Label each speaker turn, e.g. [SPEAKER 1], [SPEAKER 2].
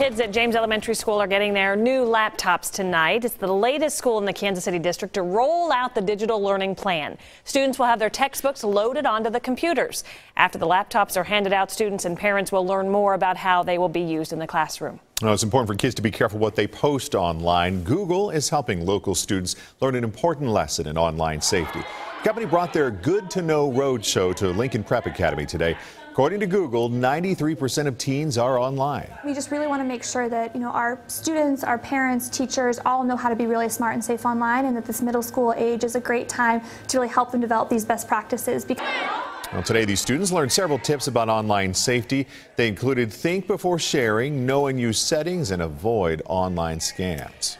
[SPEAKER 1] Kids at James Elementary School are getting their new laptops tonight. It's the latest school in the Kansas City district to roll out the digital learning plan. Students will have their textbooks loaded onto the computers. After the laptops are handed out, students and parents will learn more about how they will be used in the classroom.
[SPEAKER 2] Now, it's important for kids to be careful what they post online. Google is helping local students learn an important lesson in online safety. The company brought their Good to Know Roadshow to Lincoln Prep Academy today. According to Google, 93% of teens are online.
[SPEAKER 3] We just really want to make sure that you know our students, our parents, teachers all know how to be really smart and safe online, and that this middle school age is a great time to really help them develop these best practices.
[SPEAKER 2] Well, today, these students learned several tips about online safety. They included think before sharing, know and use settings, and avoid online scams.